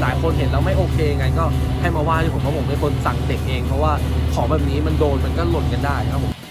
หลายๆคนเห็นแล้วไม่โอเคไงก็ให้มาว่าที่ผมเพราะผมเป็นคนสั่งเด็กเองเพราะว่าของแบบนี้มันโดนมันก็หล่นกันได้ครับผม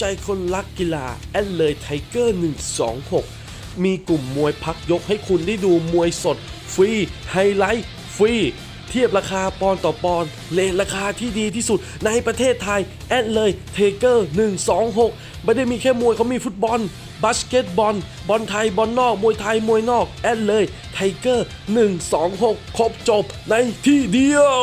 ใจคนรักกีฬา add เลยไทเกอร์ 126 มีกลุ่มมวยพักยกให้คุณได้ดูมวยสด ฟรี ไฮไลท์ ฟรี เทียบราคาปอนด์ต่อปอนด์ rate ราคาที่ดีที่สุดในประเทศไทย add เลยไทเกอร์ 126 ไม่ได้มีแค่มวยเขามีฟุตบอลบาสเกตบอล บอลไทย บอลนอก มวยไทย มวยนอก add เลยไทเกอร์ 126 ครบจบในที่เดียว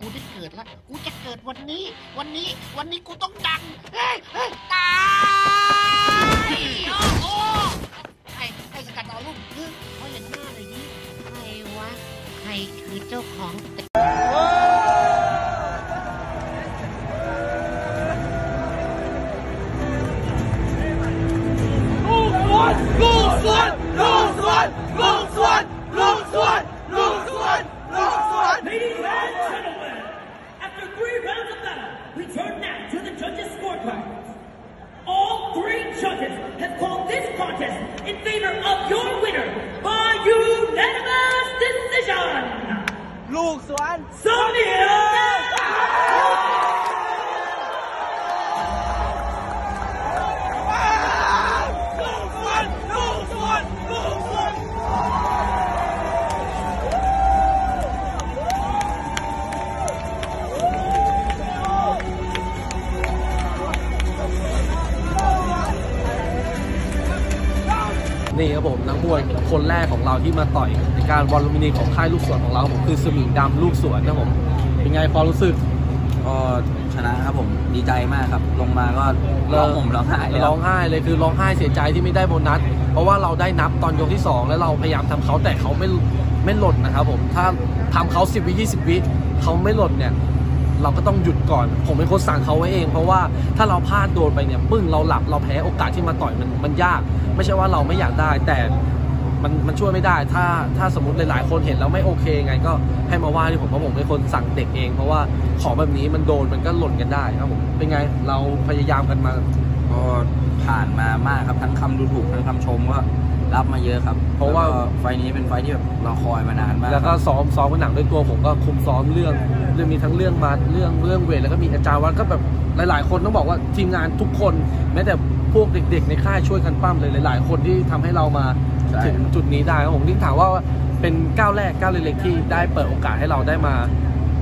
กูได้เกิดละกูจะเกิดวันนี้ วันนี้ วันนี้กูต้องดัง เฮ้ยเฮ้ย in favor of your winner by unanimous decision. ลูกสวน Sonia! มนักมวยคนแรกของเราที่มาต่อยในการวอลลูมินีของค่ายลูกสวนของเราครับผมคือสมิงดำลูกสวนนะครับผมเป็นไงความรู้สึกก็ชนะครับผมดีใจมากครับ ลงมาก็ร้องผมร้องไห้เลยคร้รัอบงไห้เลยคือร้องไห้เสียใจที่ไม่ได้โบนัส เพราะว่าเราได้นับตอนยกที่ 2 แล้วเราพยายามทำเขาแต่เขาไม่ไม่หล่นนะครับผมถ้าทำเขา 10 วิ 20 วิเขาไม่หล่นเนี่ย เราก็ต้องหยุดก่อน ผมเป็นคนสั่งเขาไว้เอง เพราะว่าถ้าเราพลาดโดนไปเนี่ยปึ้งเราหลับเราแพ้โอกาสที่มาต่อยมันมันยาก ไม่ใช่ว่าเราไม่อยากได้ แต่มันมันช่วยไม่ได้ ถ้าถ้าสมมติหลายๆ คนเห็นแล้วไม่โอเคไงก็ให้มาว่าที่ผมเพราะผมเป็นคนสั่งเด็กเอง เพราะว่าของแบบนี้มันโดนมันก็หล่นกันได้ครับผมเป็นไงเราพยายามกันมาก็ผ่านมามากครับทั้งคำดูถูกทั้งคำชมก็ รับมาเยอะครับ เพราะว่า แล้ก็ไฟล์นี้เป็นไฟล์ที่แบบเราคอยมานานมากแล้วก็ครับซ้อมซ้อมกันหนักด้วยตัวผมก็คุมซ้อมเรื่องเรื่องมีทั้งเรื่องมาเรื่องเรื่องเวทแล้วก็มีอาจารย์วัดก็แบบหลาย ๆ คนต้องบอกว่าทีมงานทุกคน แม้แต่พวกเด็ก ๆ ในค่ายช่วยกันปั้มเลยหลาย ๆ คนที่ทำให้เรามาใช่ถึงจุดนี้ได้ครับผมที่ถามว่าเป็นก้าวแรกก้าวเล็กๆที่ได้เปิดโอกาสให้เราได้มา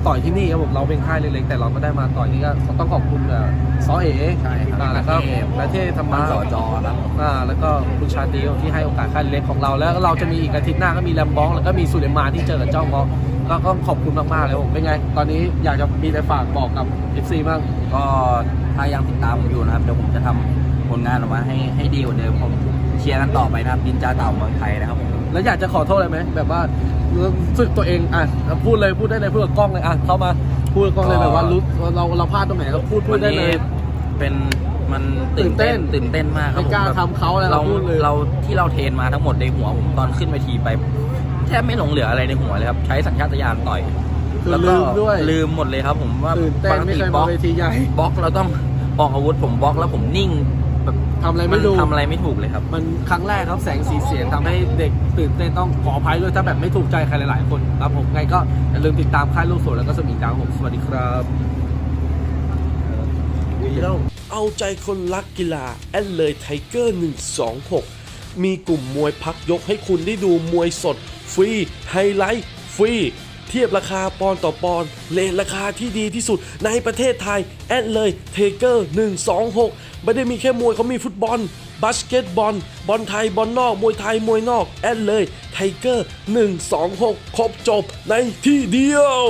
ต่อยที่นี่ครับผมเราเป็นค่ายเล็กๆแต่เราก็ได้มาต่อยนี่ก็ต้องขอบคุณเอ่อซอเอ๋ใช่ครับอ่าแล้วก็ประเทศธรรมะสอจอครับอ่าแล้วก็คุณชาตรีที่ให้โอกาสค่ายเล็กของเรา แล้วเราจะมีอีกอาทิตย์หน้าก็มีแรมบ้องแล้วก็มีสุเลมานที่เจอกับเจ้าม็อกก็ก็ขอบคุณมากๆเลยผมเป็นไง ตอนนี้อยากจะมีอะไรฝากบอกกับ FC บ้างก็ถ้ายังติดตามผมอยู่นะครับเดี๋ยวผมจะทำผลงานออกมาให้ให้ดีกว่าเดิมผมเชียร์กันต่อไปนะครับดินจาเต่าเมืองไทยนะครับผมแล้วอยากจะขอโทษอะไรไหมแบบว่ารู้ สึกตัวเองอะพูดเลยพูดได้เลยพูดกับกล้องเลยอะเข้ามาพูดกับกล้องเลยก็แบบว่ารู้เราเราพลาดตรงไหนก็พูดพูวัดนได้นี้เลยเป็นมันตื่ตื่นนเต้เต้นนตื่นเต้นมากครับไม่กล้าผมแบบทำเขาอะไรเราพูดเลยเราที่เราเทรนมาทั้งหมดในหัวผมตอนขึ้นเวทีไป แทบไม่หลงเหลืออะไรในหัวเลยครับ ใช้สัญชาตญาณต่อยคือแล้วก็ลืมด้วยลืมหมดเลยครับ ผมว่าตื่นเต้ปนกไม่ติเคยบล็มาอกเวทีใหญ่บล็อกเราต้องออกอาวุธผมบล็อกแล้วผมนิ่งแบบ ทำอะไรมัไม่นรู้ทำอะไรไม่ถูกเลยครับ มันครั้งแรกครับแสงสีเสียงทำให้เด็กตื่นเต้นต้องขออภัยด้วยถ้าแบบไม่ถูกใจใครหลาย ๆ คนครับผมไงก็อย่าลืมติดตามค่ายลูกสวนแล้วก็สมิงดาวผมสวัสดีครับวีโร่เอาใจคนรักกีฬาแอดเลยไทเกอร์ 126 มีกลุ่มมวยพักยกให้คุณได้ดูมวยสด ฟรี ไฮไลท์ ฟรี เทียบราคาปอนด์ต่อปอนด์ rate ราคาที่ดีที่สุดในประเทศไทย add เลยไทเกอร์126 ไม่ได้มีแค่มวยเขามีฟุตบอลบาสเกตบอล บอลไทย บอลนอก มวยไทย มวยนอก add เลยไทเกอร์126 ครบจบในที่เดียว